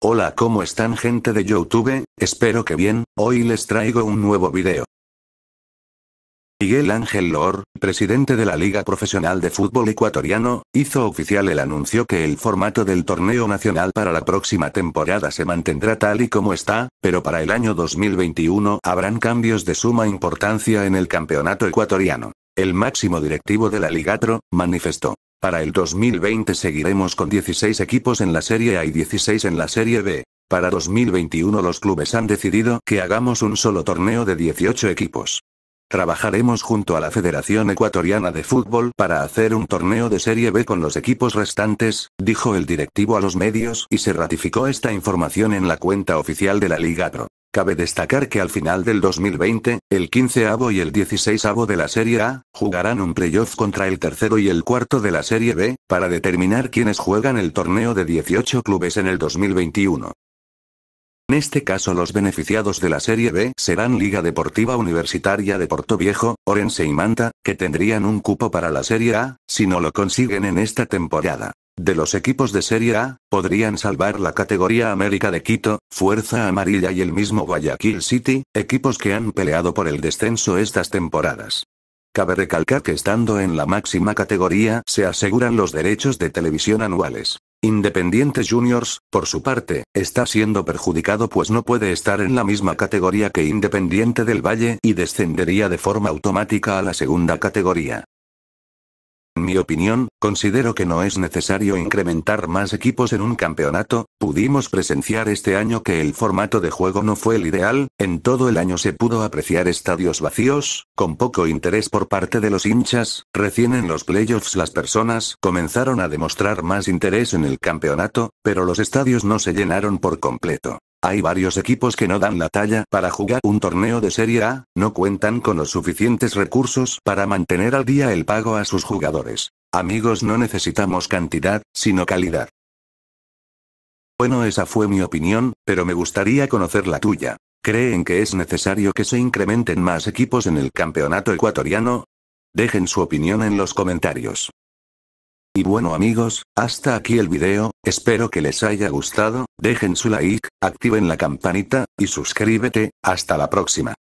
Hola ¿cómo están gente de Youtube? Espero que bien, hoy les traigo un nuevo video. Miguel Ángel Lor, presidente de la Liga Profesional de Fútbol Ecuatoriano, hizo oficial el anuncio que el formato del torneo nacional para la próxima temporada se mantendrá tal y como está, pero para el año 2021 habrán cambios de suma importancia en el campeonato ecuatoriano. El máximo directivo de la Ligatro, manifestó. Para el 2020 seguiremos con 16 equipos en la Serie A y 16 en la Serie B. Para 2021 los clubes han decidido que hagamos un solo torneo de 18 equipos. Trabajaremos junto a la Federación Ecuatoriana de Fútbol para hacer un torneo de Serie B con los equipos restantes, dijo el directivo a los medios y se ratificó esta información en la cuenta oficial de la Liga Pro. Cabe destacar que al final del 2020, el 15 y el 16 de la Serie A, jugarán un playoff contra el tercero y el cuarto de la Serie B, para determinar quiénes juegan el torneo de 18 clubes en el 2021. En este caso los beneficiados de la Serie B serán Liga Deportiva Universitaria de Viejo, Orense y Manta, que tendrían un cupo para la Serie A, si no lo consiguen en esta temporada. De los equipos de Serie A, podrían salvar la categoría América de Quito, Fuerza Amarilla y el mismo Guayaquil City, equipos que han peleado por el descenso estas temporadas. Cabe recalcar que estando en la máxima categoría se aseguran los derechos de televisión anuales. Independiente Juniors, por su parte, está siendo perjudicado pues no puede estar en la misma categoría que Independiente del Valle y descendería de forma automática a la segunda categoría. En mi opinión, considero que no es necesario incrementar más equipos en un campeonato, pudimos presenciar este año que el formato de juego no fue el ideal, en todo el año se pudo apreciar estadios vacíos, con poco interés por parte de los hinchas, recién en los playoffs las personas comenzaron a demostrar más interés en el campeonato, pero los estadios no se llenaron por completo. Hay varios equipos que no dan la talla para jugar un torneo de Serie A, no cuentan con los suficientes recursos para mantener al día el pago a sus jugadores. Amigos, no necesitamos cantidad, sino calidad. Bueno, esa fue mi opinión, pero me gustaría conocer la tuya. ¿Creen que es necesario que se incrementen más equipos en el campeonato ecuatoriano? Dejen su opinión en los comentarios. Y bueno amigos, hasta aquí el video, espero que les haya gustado, dejen su like, activen la campanita, y suscríbete, hasta la próxima.